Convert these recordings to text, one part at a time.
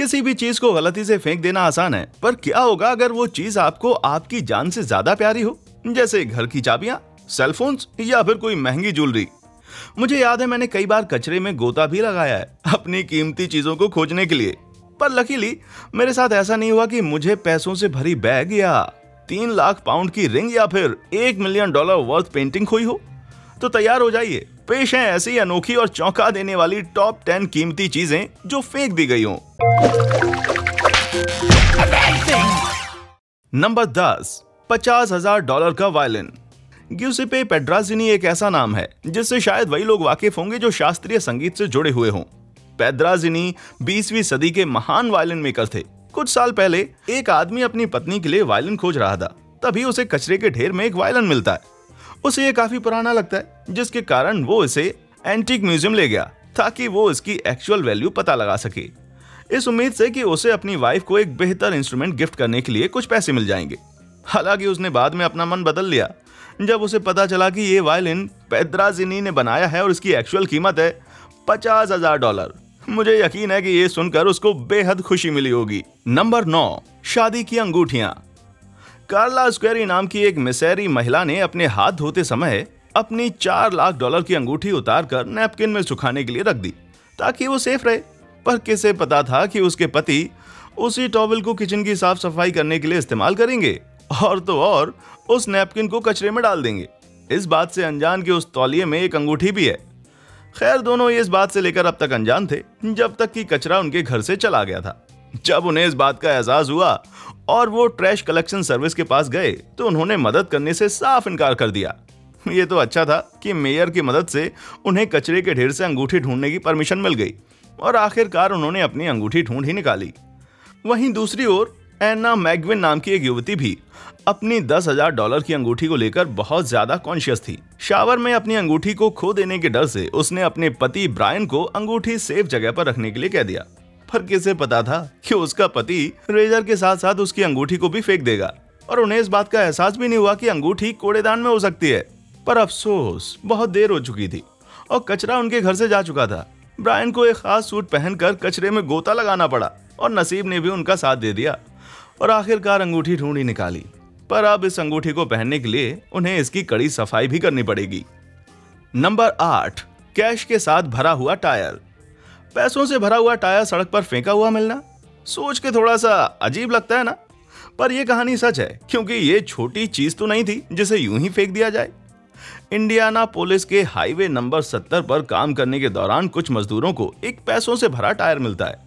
किसी भी चीज़ को गलती से फेंक देना आसान है। पर क्या होगा अगर वो चीज़ आपको आपकी जान से ज़्यादा प्यारी हो? जैसे घर की चाबियाँ सेलफोन्स या फिर कोई महँगी ज्वेलरी मुझे याद है मैंने कई बार कचरे में गोता भी लगाया है, अपनी कीमती चीज़ों को खोजने के लिए। पर लकीली मेरे साथ ऐसा नहीं हुआ कि मुझे पैसों से भरी बैग या तीन लाख पाउंड की रिंग या फिर एक मिलियन डॉलर वर्थ पेंटिंग खोई हो। तो तैयार हो जाइए। पेश है ऐसी अनोखी और चौंका देने वाली टॉप टेन कीमती चीज़ें जो फेंक दी गई हों। नंबर दस, पचास हज़ार डॉलर का वायलिन ग्यूसिपे पेड्राजिनी एक ऐसा नाम है, जिससे शायद वही लोग वाकिफ होंगे जो शास्त्रीय संगीत से जुड़े हुए हों। पेड्राजिनी 20वीं सदी के महान वायलिन मेकर थे। कुछ साल पहले एक आदमी अपनी पत्नी के लिए वायलिन खोज रहा था। तभी उसे कचरे के ढेर में एक वायलिन मिलता है। उसे ये काफ़ी पुराना लगता है, जिसके कारण वो इसे एंटीक म्यूज़ियम ले गया, ताकि वो इसकी एक्चुअल वैल्यू पता लगा सके। इस उम्मीद से कि उसे अपनी वाइफ को एक बेहतर इंस्ट्रूमेंट गिफ्ट करने के लिए कुछ पैसे मिल जाएँगे। हालाँकि उसने बाद में अपना मन बदल लिया। जब उसे पता चला कि ये वायलिन पैद्राजिनी ने बनाया है और इसकी एक्चुअल कीमत है पचास हज़ार डॉलर, मुझे यकीन है कि ये सुनकर उसको बेहद खुशी मिली होगी। नंबर नौ, शादी की अंगूठियाँ। कार्ला स्क्वेरी नाम की एक मिसेरी महिला ने अपने हाथ धोते समय अपनी चार लाख डॉलर की अंगूठी उतार कर नैपकिन में सुखाने के लिए रख दी, ताकि वो सेफ़ रहे। पर किसे पता था कि उसके पति उसी टॉवल को किचन की साफ़ सफ़ाई करने के लिए इस्तेमाल करेंगे, और तो और उस नैपकिन को कचरे में डाल देंगे। इस बात से अनजान के उस तौलिए में एक अंगूठी भी है। खैर, दोनों इस बात से लेकर अब तक अनजान थे, जब तक कि कचरा उनके घर से चला गया था। जब उन्हें इस बात का एहसास हुआ और वो ट्रैश कलेक्शन सर्विस के पास गए तो उन्होंने मदद करने से साफ़ इनकार कर दिया। ये तो अच्छा था कि मेयर की मदद से उन्हें कचरे के ढेर से अंगूठी ढूँढने की परमिशन मिल गई और आखिरकार उन्होंने अपनी अंगूठी ढूंढ ही निकाली। वहीं दूसरी ओर एना मैगविन नाम की एक युवती भी अपनी दस हज़ार डॉलर की अंगूठी को लेकर बहुत ज़्यादा कॉन्शियस थी। शावर में अपनी अंगूठी को खो देने के डर से उसने अपने पति ब्रायन को अंगूठी सेफ़ जगह पर रखने के लिए कह दिया। पर किसे पता था कि उसका पति रेजर के साथ साथ उसकी अंगूठी को भी फेंक देगा। और उन्हें इस बात का एहसास भी नहीं हुआ कि अंगूठी कूड़ेदान में हो सकती है। पर अफसोस, बहुत देर हो चुकी थी और कचरा उनके घर से जा चुका था। ब्रायन को एक खास सूट पहनकर कचरे में गोता लगाना पड़ा और नसीब ने भी उनका साथ दे दिया और आखिरकार अंगूठी ढूंढी निकाली। पर अब इस अंगूठी को पहनने के लिए उन्हें इसकी कड़ी सफ़ाई भी करनी पड़ेगी। नंबर आठ, कैश के साथ भरा हुआ टायर। पैसों से भरा हुआ टायर सड़क पर फेंका हुआ मिलना। सोच के थोड़ा सा अजीब लगता है ना? पर यह कहानी सच है, क्योंकि ये छोटी चीज़ तो नहीं थी जिसे यूँ ही फेंक दिया जाए। इंडियाना पुलिस के हाईवे नंबर 70 पर काम करने के दौरान कुछ मजदूरों को एक पैसों से भरा टायर मिलता है,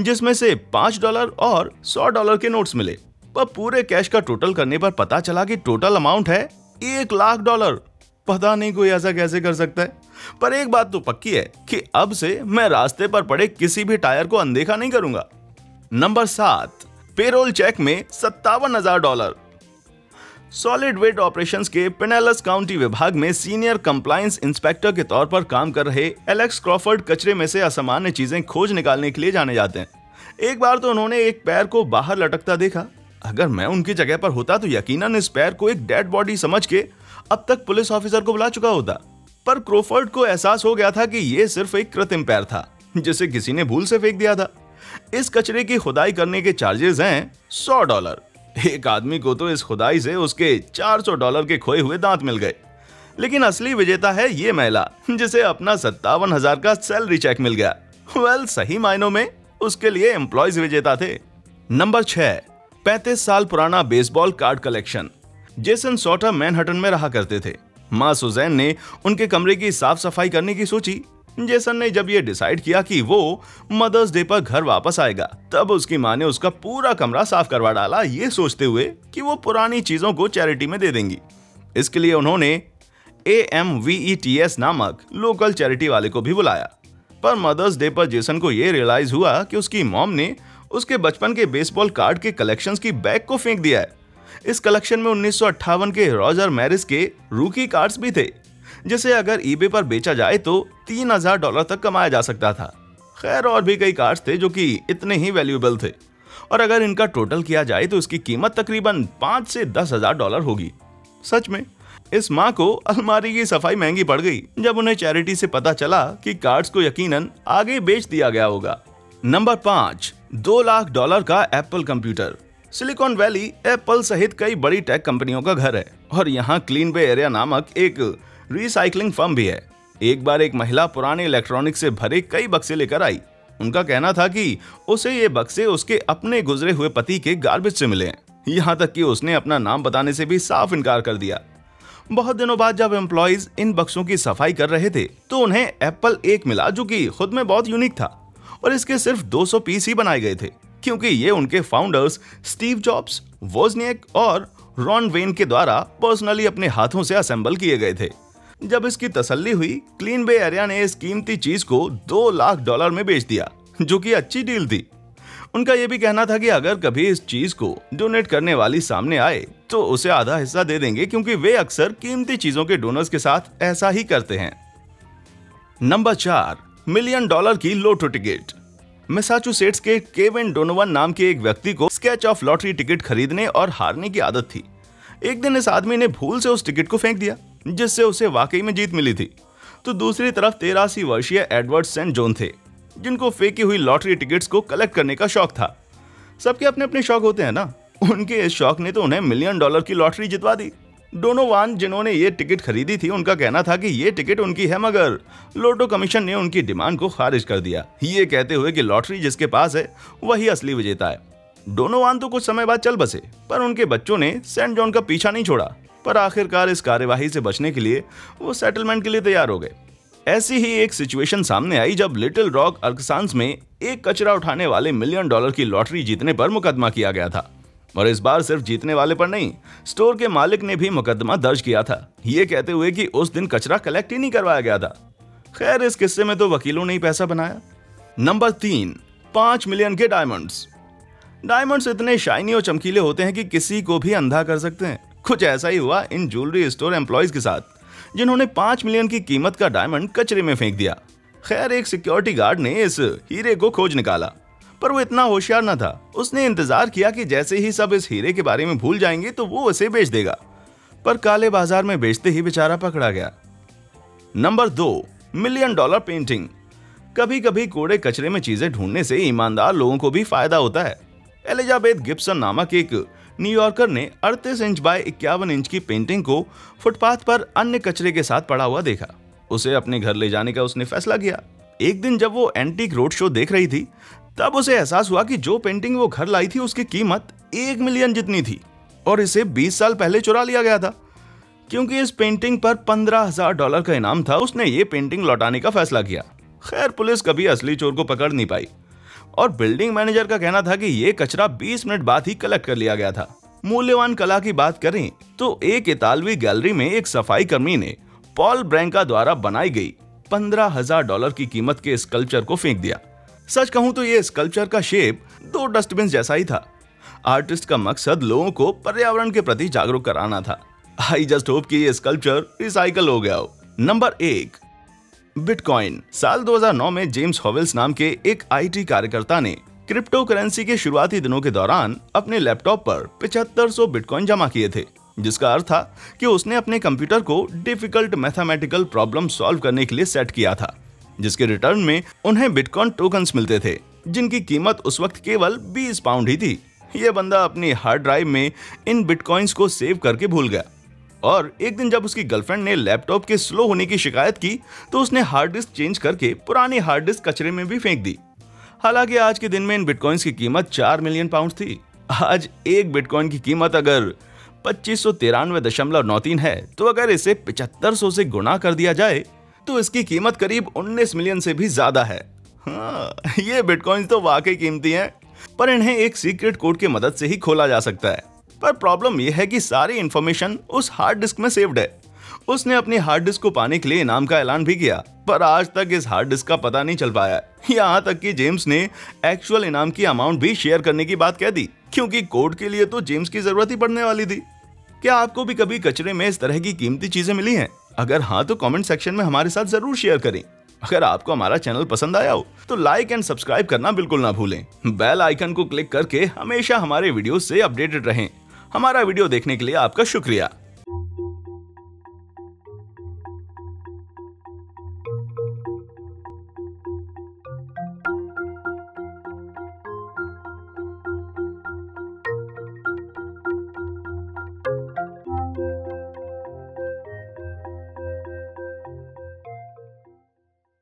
जिसमें से पाँच डॉलर और सौ डॉलर के नोट्स मिले। पर पूरे कैश का टोटल करने पर पता चला कि टोटल अमाउंट है एक लाख डॉलर। पता नहीं कोई ऐसा कैसे कर सकता है। पर एक बात तो पक्की है कि अब से मैं रास्ते पर पड़े किसी भी टायर को अनदेखा नहीं करूँगा। नंबर सात, पेरोल चेक में सत्तावन हज़ार डॉलर। सॉलिड वेट ऑपरेशंस के पेनेलस काउंटी विभाग में सीनियर कंप्लायंस इंस्पेक्टर के तौर पर काम कर रहे एलेक्स क्रॉफर्ड कचरे में से असामान्य चीज़ें खोज निकालने के लिए जाने जाते हैं। एक बार तो उन्होंने एक पैर को बाहर लटकता देखा। अगर मैं उनकी जगह पर होता तो यकीनन इस पैर को एक डेड बॉडी समझ के अब तक पुलिस ऑफिसर को बुला चुका होता पर क्रोफर्ड को एहसास हो गया था कि यह सिर्फ़ एक कृत्रिम पैर था जिसे किसी ने भूल से फेंक दिया था। इस कचरे की खुदाई करने के चार्जेस हैं सौ डॉलर। एक आदमी को तो इस खुदाई से उसके 400 डॉलर के खोए हुए दांत मिल गए। लेकिन असली विजेता है ये महिला जिसे अपना सत्तावन हज़ार का सैलरी चेक मिल गया। वेल well, सही मायनों में उसके लिए एम्प्लॉयज़ विजेता थे। नंबर छह पैंतीस साल पुराना baseball card collection Jason Sota Manhattan में रहा करते थे। माँ सुजैन ने उनके कमरे की साफ़ सफ़ाई करने की सोची। जेसन ने जब ये डिसाइड किया कि वो मदर्स डे पर घर वापस आएगा, तब उसकी माँ ने उसका पूरा कमरा साफ़ करवा डाला ये सोचते हुए कि वो पुरानी चीज़ों को चैरिटी में दे देंगी। इसके लिए उन्होंने A M V E T S नामक लोकल चैरिटी वाले को भी बुलाया। पर मदर्स डे पर जेसन को यह रियलाइज़ हुआ कि उसकी मॉम ने उसके बचपन के बेसबॉल कार्ड के कलेक्शंस की बैग को फेंक दिया है। इस कलेक्शन में उन्नीस सौ अट्ठावन के रॉजर मैरिस के रूकी कार्ड्स भी थे, जिसे अगर ईबे पर बेचा जाए तो तीन हज़ार डॉलर तक कमाया जा सकता था। खैर, और भी कई कार्ड्स थे जो कि इतने ही वैल्यूएबल थे। और अगर इनका टोटल किया जाए तो इसकी कीमत तकरीबन पाँच से दस हज़ार डॉलर होगी। सच में, इस माँ को अलमारी की सफ़ाई महँगी पड़ गई, जब उन्हें चैरिटी से पता चला कि कार्ड्स को यकीनन आगे बेच दिया गया होगा। नंबर पाँच, दो लाख डॉलर का Apple computer Silicon Valley, Apple सहित कई बड़ी टेक कंपनियों का घर है। और यहाँ क्लीन बे एरिया नामक एक रिसाइकलिंग फर्म भी है। एक बार एक महिला पुराने इलेक्ट्रॉनिक से भरे कई बक्से लेकर आई। उनका कहना था कि उसे ये बक्से उसके अपने गुजरे हुए पति के गार्बेज से मिले यहाँ तक कि उसने अपना नाम बताने से भी साफ़ इनकार कर दिया। बहुत दिनों बाद जब एम्प्लॉयज़ इन बक्सों की सफ़ाई कर रहे थे तो उन्हें एप्पल एक मिला जो कि खुद में बहुत यूनिक था। और इसके सिर्फ़ 200 पीस ही बनाए गए थे। क्योंकि ये उनके फाउंडर्स स्टीव जॉब्स वोजनियक और रॉन वेन के द्वारा पर्सनली अपने हाथों से असेंबल किए गए थे। जब इसकी तसल्ली हुई, क्लीन बे एरिया ने इस कीमती चीज़ को दो लाख डॉलर में बेच दिया, जो कि अच्छी डील थी। उनका यह भी कहना था कि अगर कभी इस चीज़ को डोनेट करने वाली सामने आए तो उसे आधा हिस्सा दे देंगे, क्योंकि वे अक्सर कीमती चीज़ों के डोनर्स के साथ ऐसा ही करते हैं। नंबर चार, मिलियन डॉलर की लोटो टिकट। मैसाचुसेट्स के केविन डोनोवन नाम के एक व्यक्ति को स्केच ऑफ़ लॉटरी टिकट खरीदने और हारने की आदत थी। एक दिन इस आदमी ने भूल से उस टिकट को फेंक दिया, जिससे उसे वाकई में जीत मिली थी। तो दूसरी तरफ़ तेरासी वर्षीय एडवर्ड सेंट जोन थे, जिनको फेंकी हुई लॉटरी टिकट्स को कलेक्ट करने का शौक था। सबके अपने अपने शौक होते हैं ना? उनके इस शौक ने तो उन्हें मिलियन डॉलर की लॉटरी जितवा दी। डोनोवान जिन्होंने ये टिकट खरीदी थी, उनका कहना था कि ये टिकट उनकी है, मगर लोटो कमीशन ने उनकी डिमांड को खारिज कर दिया। ये कहते हुए कि लॉटरी जिसके पास है, वही असली विजेता है। डोनोवान तो कुछ समय बाद चल बसे, पर उनके बच्चों ने सेंट जॉन का पीछा नहीं छोड़ा, पर आखिरकार इस कार्यवाही से बचने के लिए वो सेटलमेंट के लिए तैयार हो गए। ऐसी ही एक सिचुएशन सामने आई, जब लिटिल रॉक अर्कसांस में एक कचरा उठाने वाले मिलियन डॉलर की लॉटरी जीतने पर मुकदमा किया गया था। और इस बार सिर्फ़ जीतने वाले पर नहीं, स्टोर के मालिक ने भी मुकदमा दर्ज किया था। ये कहते हुए कि उस दिन कचरा कलेक्ट ही नहीं करवाया गया था। खैर, इस किस्से में तो वकीलों ने ही पैसा बनाया। नंबर तीन, पाँच मिलियन के डायमंड्स। डायमंड्स इतने शाइनी और चमकीले होते हैं कि किसी को भी अंधा कर सकते हैं। कुछ ऐसा ही हुआ इन ज्वेलरी स्टोर एम्प्लॉयज़ के साथ, जिन्होंने पाँच मिलियन की कीमत का डायमंड कचरे में फेंक दिया। खैर, एक सिक्योरिटी गार्ड ने इस हीरे को खोज निकाला। पर वो इतना होशियार न था। उसने इंतज़ार किया कि जैसे ही सब इस हीरे के बारे में भूल जाएँगे तो वो उसे बेच देगा। पर काले बाज़ार में बेचते ही बेचारा पकड़ा गया। नंबर दो, मिलियन डॉलर पेंटिंग। कभी कभी कूड़े कचरे में चीज़ें ढूँढने से ईमानदार लोगों को भी फ़ायदा होता है। एलिजाबेथ गिब्सन नामक एक न्यूयॉर्कर ने 38 इंच बाय इक्यावन इंच की पेंटिंग को फुटपाथ पर अन्य कचरे के साथ पड़ा हुआ देखा। उसे अपने घर ले जाने का उसने फैसला किया। एक दिन जब वो एंटीक रोड शो देख रही थी तब उसे एहसास हुआ कि जो पेंटिंग वो घर लाई थी उसकी कीमत एक मिलियन जितनी थी और इसे 20 साल पहले चुरा लिया गया था। क्योंकि इस पेंटिंग पर पंद्रह हज़ार डॉलर का इनाम था, उसने ये पेंटिंग लौटाने का फैसला किया। खैर, पुलिस कभी असली चोर को पकड़ नहीं पाई। और बिल्डिंग मैनेजर का कहना था कि ये कचरा 20 मिनट बाद ही कलेक्ट कर लिया गया था। मूल्यवान कला की बात करें तो एक इतालवी गैलरी में एक सफ़ाई कर्मी ने पॉल ब्रैंका द्वारा बनाई गई पंद्रह हज़ार डॉलर की कीमत के स्कल्पचर को फेंक दिया। सच कहूँ तो ये स्कल्पचर का शेप दो डस्टबिन जैसा ही था। आर्टिस्ट का मकसद लोगों को पर्यावरण के प्रति जागरूक कराना था। आई जस्ट होप कि ये स्कल्पचर रिसाइकल हो गया हो। नंबर एक बिटकॉइन साल 2009 में जेम्स हॉवेल्स नाम के एक आईटी कार्यकर्ता ने क्रिप्टो करेंसी के शुरुआती दिनों के दौरान अपने लैपटॉप पर 7500 बिटकॉइन जमा किए थे, जिसका अर्थ था कि उसने अपने कंप्यूटर को डिफ़िकल्ट मैथमेटिकल प्रॉब्लम सॉल्व करने के लिए सेट किया था। जिसके रिटर्न में उन्हें बिटकॉइन टोकन्स मिलते थे, जिनकी कीमत उस वक्त केवल 20 पाउंड ही थी। यह बंदा अपनी हार्ड ड्राइव में इन बिटकॉइंस को सेव करके भूल गया। और एक दिन जब उसकी गर्लफ्रेंड ने लैपटॉप के स्लो होने की शिकायत की तो उसने हार्ड डिस्क चेंज करके पुरानी हार्ड डिस्क कचरे में भी फेंक दी। हालाँकि आज के दिन में इन बिटकॉइंस की कीमत चार मिलियन पाउंड थी। आज एक बिटकॉइन की कीमत अगर पच्चीस है तो अगर इसे पिछहत्तर सौ गुना कर दिया जाए तो इसकी कीमत करीब 19 मिलियन से भी ज़्यादा है। हाँ, ये बिटकॉइन तो वाकई कीमती हैं, पर इन्हें एक सीक्रेट कोड की मदद से ही खोला जा सकता है। पर प्रॉब्लम यह है कि सारी इंफॉर्मेशन उस हार्ड डिस्क में सेव्ड है। उसने अपनी हार्ड डिस्क को पाने के लिए इनाम का ऐलान भी किया पर आज तक इस हार्ड डिस्क का पता नहीं चल पाया यहाँ तक कि जेम्स ने एक्चुअल इनाम की अमाउंट भी शेयर करने की बात कह दी क्योंकि कोड के लिए तो जेम्स की ज़रूरत ही पड़ने वाली थी। क्या आपको भी कभी कचरे में इस तरह की कीमती चीज़ें मिली हैं? अगर हाँ तो कमेंट सेक्शन में हमारे साथ ज़रूर शेयर करें। अगर आपको हमारा चैनल पसंद आया हो तो लाइक एंड सब्सक्राइब करना बिल्कुल ना भूलें। बेल आइकन को क्लिक करके हमेशा हमारे वीडियो से अपडेटेड रहें। हमारा वीडियो देखने के लिए आपका शुक्रिया।